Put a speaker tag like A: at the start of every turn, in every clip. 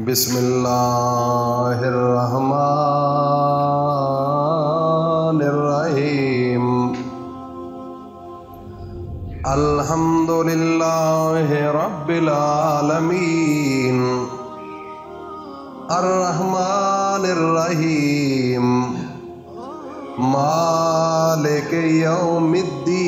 A: बिस्मिल्लाहिर्रहमानिर्रहीम। अल्हम्दुलिल्लाहि रब्बिल आलमीन अर्रहमानिर्रहीम। मालिक यौमिद्दीन।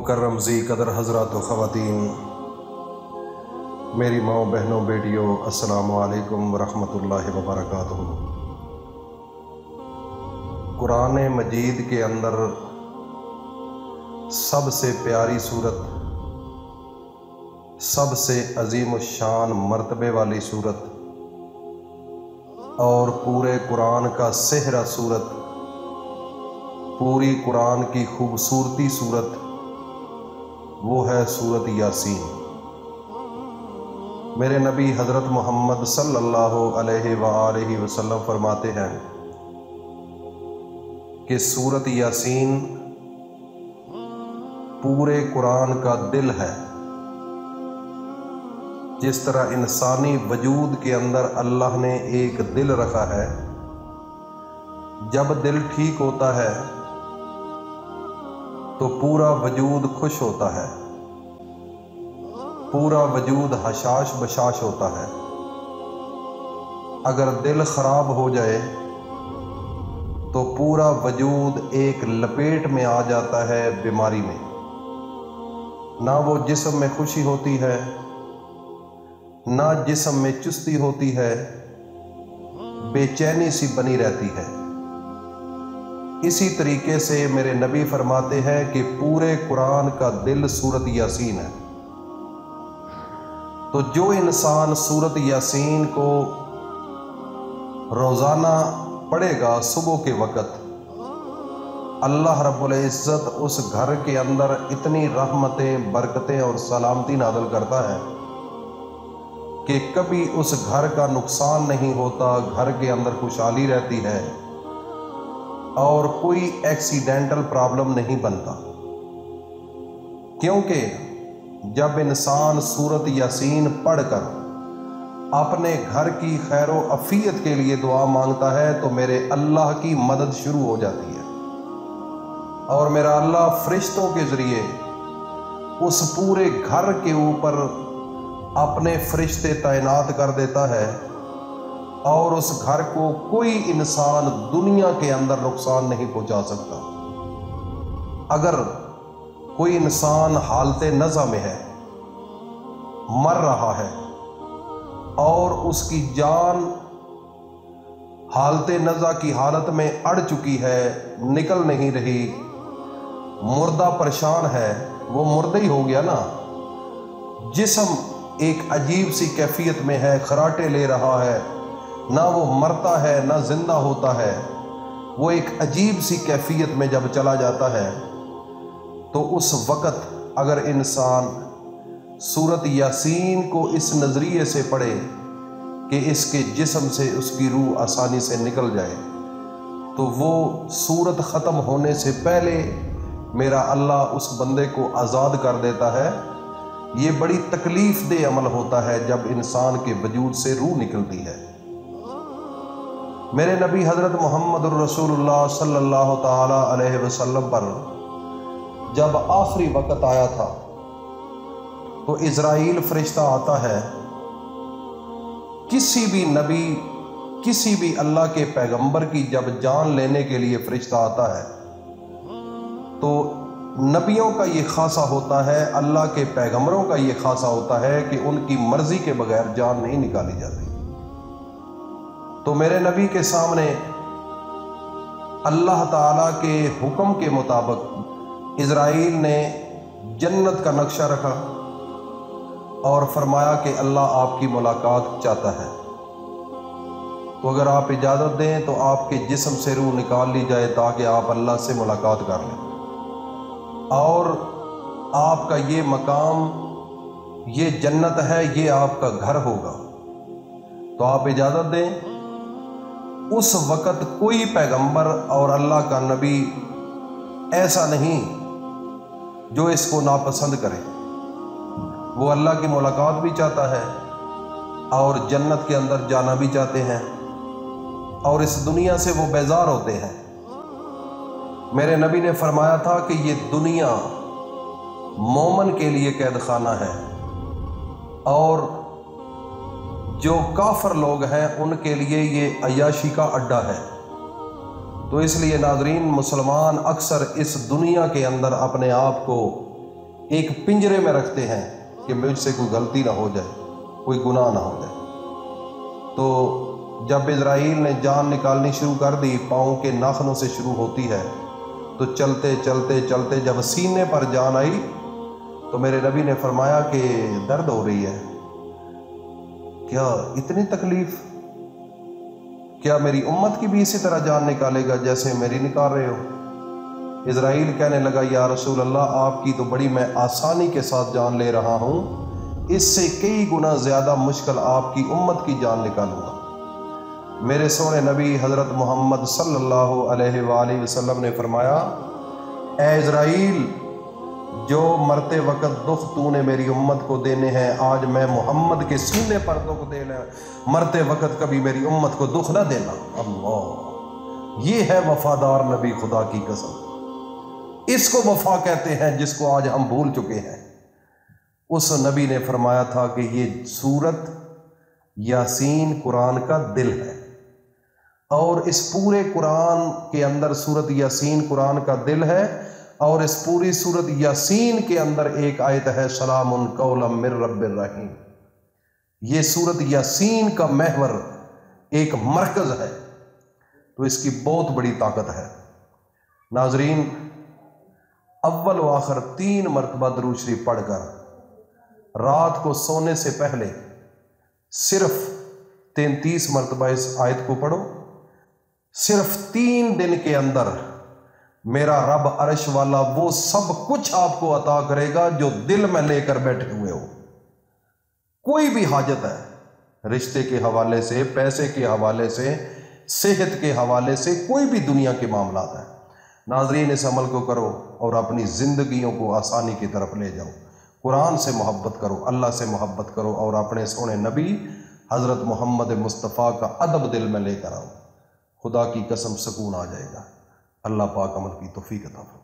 A: मुकर्रम जी, कदर हज़रत ख़वातीन। मेरी माओ बहनों, बेटियों, अस्सलाम वालेकुम वरहमतुल्लाहि वबरकातुहू। कुरान मजीद के अंदर सबसे प्यारी सूरत, सबसे अजीम शान मरतबे वाली सूरत और पूरे कुरान का सेहरा सूरत, पूरी कुरान की खूबसूरती सूरत वो है सूरत यासीन। मेरे नबी हज़रत मोहम्मद सल्लल्लाहु अलैहि वसल्लम फरमाते हैं कि सूरत यासीन पूरे कुरान का दिल है। जिस तरह इंसानी वजूद के अंदर अल्लाह ने एक दिल रखा है, जब दिल ठीक होता है तो पूरा वजूद खुश होता है। पूरा वजूद हशाश बशाश होता है। अगर दिल ख़राब हो जाए तो पूरा वजूद एक लपेट में आ जाता है बीमारी में। ना वो जिस्म में खुशी होती है, ना जिस्म में चुस्ती होती है, बेचैनी सी बनी रहती है। इसी तरीके से मेरे नबी फरमाते हैं कि पूरे कुरान का दिल सूरत यासीन है। तो जो इंसान सूरत यासीन को रोज़ाना पढ़ेगा सुबह के वक़्त, अल्लाह रब्बुल इज़्ज़त उस घर के अंदर इतनी रहमतें, बरकतें और सलामती नादल करता है कि कभी उस घर का नुकसान नहीं होता, घर के अंदर खुशहाली रहती है। और कोई एक्सीडेंटल प्रॉब्लम नहीं बनता। क्योंकि जब इंसान सूरत यासीन पढ़कर अपने घर की खैर अफियत के लिए दुआ माँगता है तो मेरे अल्लाह की मदद शुरू हो जाती है। और मेरा अल्लाह फरिश्तों के ज़रिए उस पूरे घर के ऊपर अपने फरिश्ते तैनात कर देता है और उस घर को कोई इंसान दुनिया के अंदर नुकसान नहीं पहुँचा सकता। अगर कोई इंसान हालत नज़ा में है, मर रहा है, और उसकी जान हालत नज़ा की हालत में अड़ चुकी है, निकल नहीं रही, मुर्दा परेशान है, वो मुर्दा ही हो गया ना। जिसम एक अजीब सी कैफियत में है, खराटे ले रहा है ना वो मरता है, ना ज़िंदा होता है। वो एक अजीब सी कैफियत में जब चला जाता है तो उस वक़्त अगर इंसान सूरत यासीन को इस नज़रिए से पढ़े कि इसके जिस्म से उसकी रूह आसानी से निकल जाए तो वो सूरत ख़त्म होने से पहले मेरा अल्लाह उस बंदे को आज़ाद कर देता है। ये बड़ी तकलीफ़ दे अमल होता है जब इंसान के वजूद से रूह निकलती है। मेरे नबी हज़रत मोहम्मद सल्लल्लाहु अलैहि वसल्लम पर जब आखिरी वक़्त आया था तो इसराइल फरिश्ता आता है। किसी भी नबी, किसी भी अल्लाह के पैगंबर की जब जान लेने के लिए फरिश्ता आता है तो नबियों का ये खासा होता है, अल्लाह के पैगंबरों का ये खासा होता है कि उनकी मर्ज़ी के बगैर जान नहीं निकाली जाती। तो मेरे नबी के सामने अल्लाह ताला के हुक्म के मुताबिक इसराइल ने जन्नत का नक्शा रखा और फरमाया कि अल्लाह आपकी मुलाकात चाहता है। तो अगर आप इजाज़त दें तो आपके जिस्म से रूह निकाल ली जाए ताकि आप अल्लाह से मुलाकात कर लें। और आपका ये मकाम, ये जन्नत है, ये आपका घर होगा। तो आप इजाज़त दें उस वक़्त कोई पैगंबर और अल्लाह का नबी ऐसा नहीं जो इसको नापसंद करे। वो अल्लाह की मुलाकात भी चाहता है और जन्नत के अंदर जाना भी चाहते हैं और इस दुनिया से वो बेजार होते हैं। मेरे नबी ने फरमाया था कि ये दुनिया मोमन के लिए कैद खाना है और जो काफर लोग हैं, उनके लिए ये अयाशी का अड्डा है। तो इसलिए नाजरीन, मुसलमान अक्सर इस दुनिया के अंदर अपने आप को एक पिंजरे में रखते हैं कि मुझसे कोई गलती ना हो जाए, कोई गुनाह ना हो जाए। तो जब इसराइल ने जान निकालनी शुरू कर दी, पाँव के नाखनों से शुरू होती है तो चलते चलते चलते जब सीने पर जान आई तो मेरे नबी ने फरमाया कि दर्द हो रही है। क्या इतनी तकलीफ़? क्या मेरी उम्मत की भी इसी तरह जान निकालेगा जैसे मेरी निकाल रहे हो? इसराइल कहने लगा, या रसूल अल्लाह आपकी तो बड़ी मैं आसानी के साथ जान ले रहा हूँ। इससे कई गुना ज़्यादा मुश्किल आपकी उम्मत की जान निकालूँगा। मेरे सोने नबी हज़रत मोहम्मद सल्लल्लाहु अलैहि वसल्लम ने फरमाया ए इज़राइल जो मरते वक्त दुख तूने मेरी उम्मत को देने हैं, आज मैं मोहम्मद के सीने पर दुख देना मरते वक्त कभी मेरी उम्मत को दुख ना देना। अल्लाह, ये है वफादार नबी खुदा की कसम। इसको वफा कहते हैं जिसको आज हम भूल चुके हैं। उस नबी ने फरमाया था कि ये सूरत यासीन कुरान का दिल है। और इस पूरे कुरान के अंदर सूरत यासीन कुरान का दिल है। और इस पूरी सूरत यासीन के अंदर एक आयत है सलाम कौलम मिर रहीम। ये सूरत यासीन का महवर एक मरकज है तो इसकी बहुत बड़ी ताकत है। नाजरीन, अव्वल व आखिर तीन मरतबा दरू शरीफ पढ़कर, रात को सोने से पहले सिर्फ़ तैतीस मरतबा इस आयत को पढ़ो। सिर्फ़ तीन दिन के अंदर मेरा रब अरश वाला वो सब कुछ आपको अता करेगा जो दिल में लेकर बैठे हुए हो। कोई भी हाजत है, रिश्ते के हवाले से, पैसे के हवाले से, सेहत के हवाले से कोई भी दुनिया के मामला है। नाजरीन, इस अमल को करो और अपनी ज़िंदगियों को आसानी की तरफ़ ले जाओ। कुरान से मोहब्बत करो, अल्लाह से मोहब्बत करो और अपने सोने नबी हज़रत मोहम्मद मुस्तफ़ा का अदब दिल में लेकर आओ। खुदा की कसम, सकून आ जाएगा। अल्लाह पाक अमल की तोफ़ी कदम